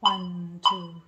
One, two,